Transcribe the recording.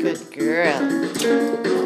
Good girl.